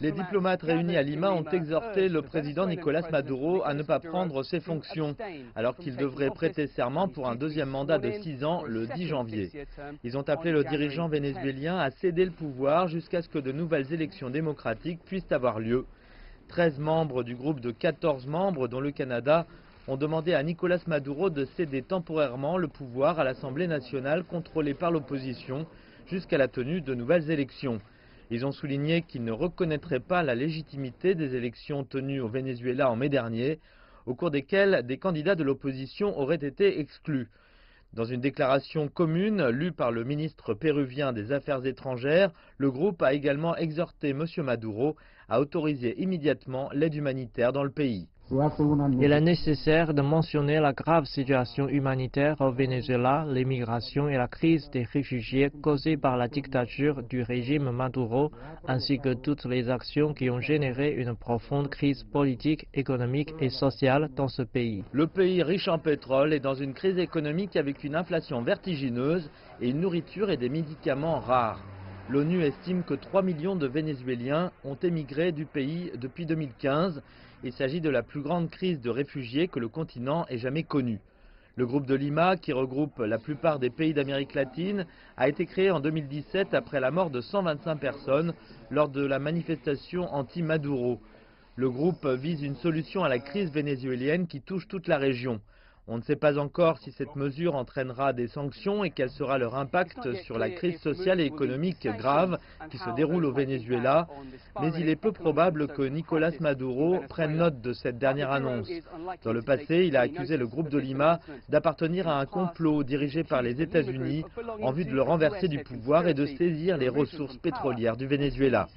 Les diplomates réunis à Lima ont exhorté le président Nicolas Maduro à ne pas prendre ses fonctions, alors qu'il devrait prêter serment pour un deuxième mandat de six ans le 10 janvier. Ils ont appelé le dirigeant vénézuélien à céder le pouvoir jusqu'à ce que de nouvelles élections démocratiques puissent avoir lieu. 13 membres du groupe de 14 membres, dont le Canada, ont demandé à Nicolas Maduro de céder temporairement le pouvoir à l'Assemblée nationale contrôlée par l'opposition jusqu'à la tenue de nouvelles élections. Ils ont souligné qu'ils ne reconnaîtraient pas la légitimité des élections tenues au Venezuela en mai dernier, au cours desquelles des candidats de l'opposition auraient été exclus. Dans une déclaration commune lue par le ministre péruvien des Affaires étrangères, le groupe a également exhorté M. Maduro à autoriser immédiatement l'aide humanitaire dans le pays. Il est nécessaire de mentionner la grave situation humanitaire au Venezuela, l'immigration et la crise des réfugiés causée par la dictature du régime Maduro, ainsi que toutes les actions qui ont généré une profonde crise politique, économique et sociale dans ce pays. Le pays riche en pétrole est dans une crise économique avec une inflation vertigineuse et une nourriture et des médicaments rares. L'ONU estime que 3 millions de Vénézuéliens ont émigré du pays depuis 2015. Il s'agit de la plus grande crise de réfugiés que le continent ait jamais connue. Le groupe de Lima, qui regroupe la plupart des pays d'Amérique latine, a été créé en 2017 après la mort de 125 personnes lors de la manifestation anti-Maduro. Le groupe vise une solution à la crise vénézuélienne qui touche toute la région. On ne sait pas encore si cette mesure entraînera des sanctions et quel sera leur impact sur la crise sociale et économique grave qui se déroule au Venezuela, mais il est peu probable que Nicolas Maduro prenne note de cette dernière annonce. Dans le passé, il a accusé le groupe de Lima d'appartenir à un complot dirigé par les États-Unis en vue de le renverser du pouvoir et de saisir les ressources pétrolières du Venezuela.